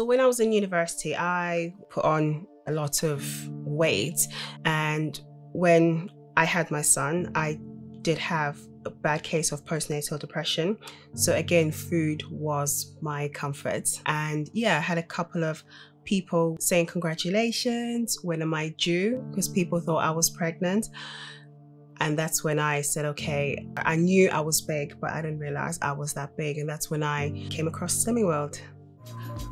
So when I was in university, I put on a lot of weight. And when I had my son, I did have a bad case of postnatal depression. So again, food was my comfort. And yeah, I had a couple of people saying congratulations, when am I due? Because people thought I was pregnant. And that's when I said, okay, I knew I was big, but I didn't realize I was that big. And that's when I came across Slimming World.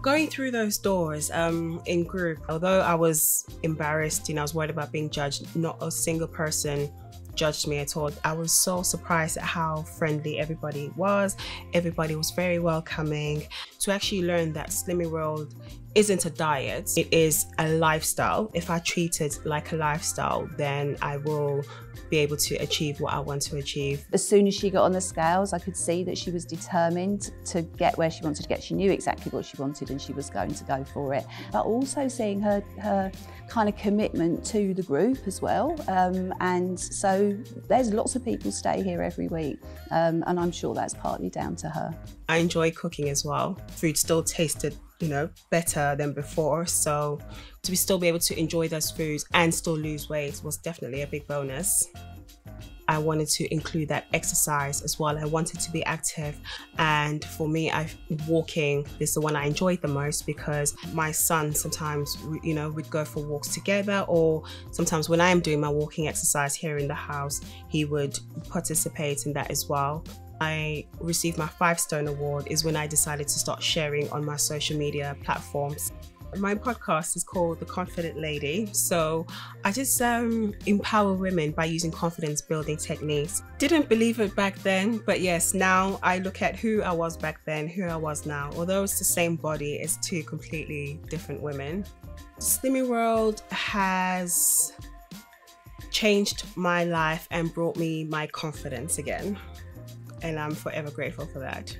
Going through those doors um, in group, although I was embarrassed, you know, I was worried about being judged, not a single person judged me at all. I was so surprised at how friendly everybody was. Everybody was very welcoming. To actually learn that Slimming World isn't a diet, it is a lifestyle. If I treat it like a lifestyle, then I will be able to achieve what I want to achieve. As soon as she got on the scales, I could see that she was determined to get where she wanted to get. She knew exactly what she wanted and she was going to go for it. But also seeing her, her kind of commitment to the group as well. Um, and so there's lots of people stay here every week. Um, and I'm sure that's partly down to her. I enjoy cooking as well. Food still tasted you know, better than before. So to be still be able to enjoy those foods and still lose weight was definitely a big bonus. I wanted to include that exercise as well. I wanted to be active. And for me, I walking is the one I enjoyed the most because my son sometimes, you know, we'd go for walks together, or sometimes when I am doing my walking exercise here in the house, he would participate in that as well. I received my five stone award is when I decided to start sharing on my social media platforms. My podcast is called The Confident Lady. So I just um, empower women by using confidence building techniques. Didn't believe it back then, but yes, now I look at who I was back then, who I was now. Although it's the same body, it's two completely different women. Slimming World has changed my life and brought me my confidence again and I'm forever grateful for that.